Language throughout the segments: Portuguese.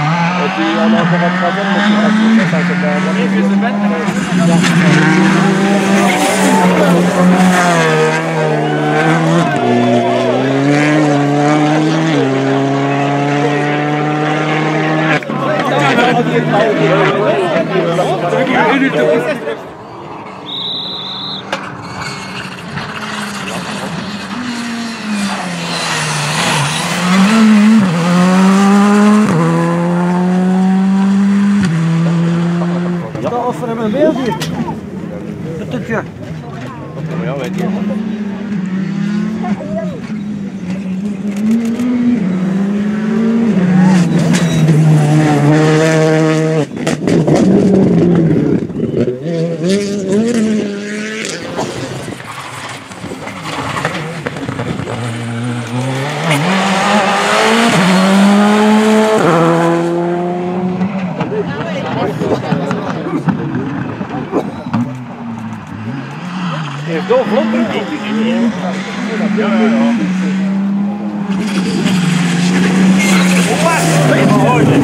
Et puis on a encore un troisième, mais c'est pas ça, c'est pas un 对呀，我们要问 heeft door vlot Ja, ja, ja. Hoppa, twee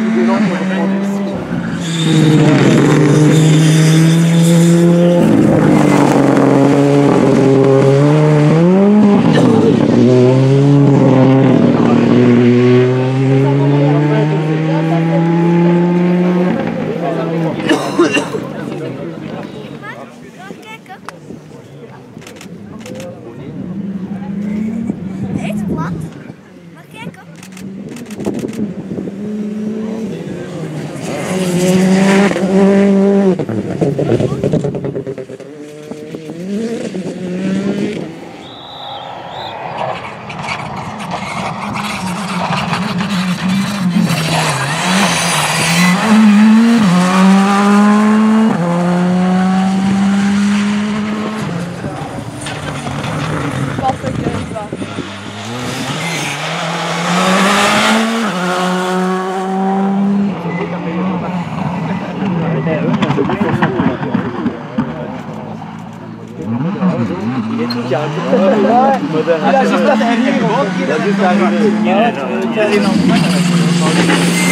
you don't like what you see. não não não das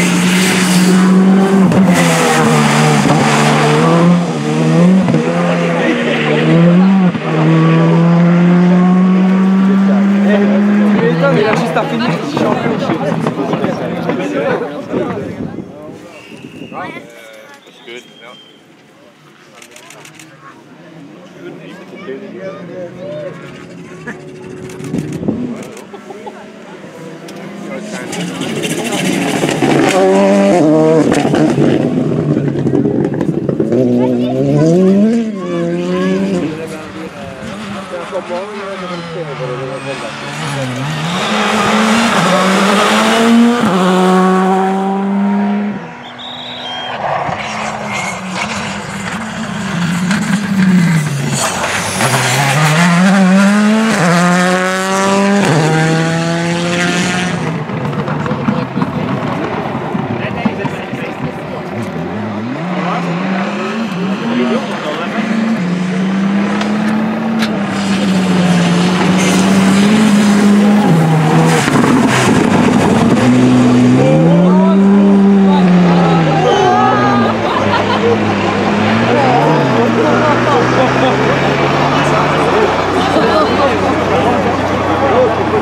American.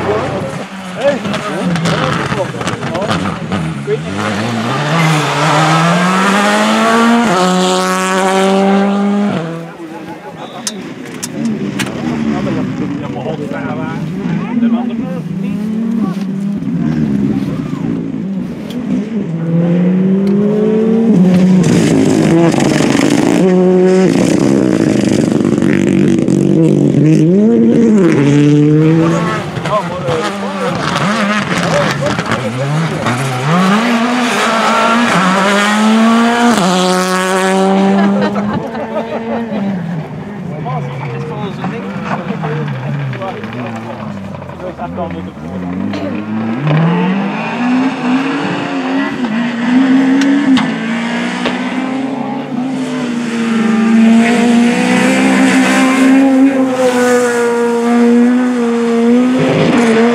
Hey! atualmente Thank